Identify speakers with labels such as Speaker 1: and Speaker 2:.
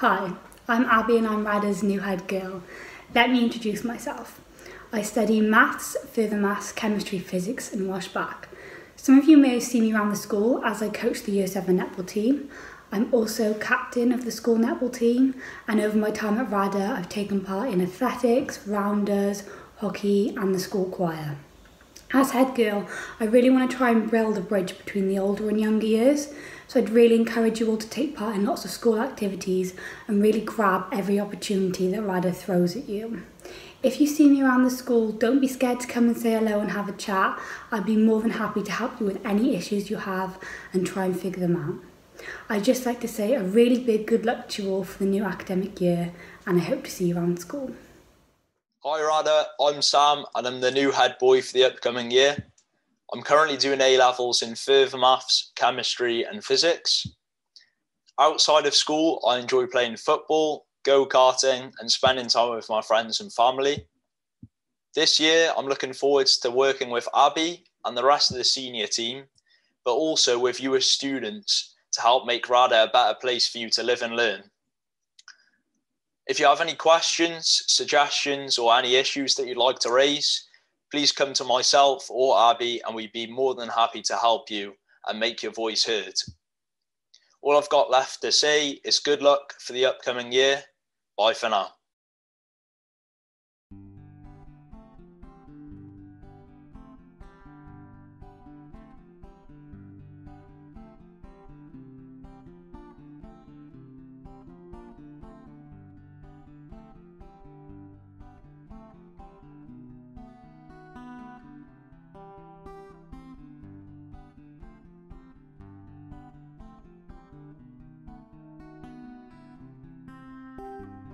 Speaker 1: Hi, I'm Abby and I'm Radyr's new head girl. Let me introduce myself. I study maths, further maths, chemistry, physics and Welsh Bacc. Some of you may have seen me around the school as I coach the Year 7 netball team. I'm also captain of the school netball team and over my time at Radyr I've taken part in athletics, rounders, hockey and the school choir. As head girl, I really want to try and build a bridge between the older and younger years. So I'd really encourage you all to take part in lots of school activities and really grab every opportunity that Radyr throws at you. If you see me around the school, don't be scared to come and say hello and have a chat. I'd be more than happy to help you with any issues you have and try and figure them out. I'd just like to say a really big good luck to you all for the new academic year and I hope to see you around school.
Speaker 2: Hi Radyr, I'm Sam and I'm the new head boy for the upcoming year. I'm currently doing A levels in further maths, chemistry, and physics. Outside of school, I enjoy playing football, go karting, and spending time with my friends and family. This year, I'm looking forward to working with Abby and the rest of the senior team, but also with you as students to help make Radyr a better place for you to live and learn. If you have any questions, suggestions, or any issues that you'd like to raise, please come to myself or Abby and we'd be more than happy to help you and make your voice heard. All I've got left to say is good luck for the upcoming year. Bye for now. you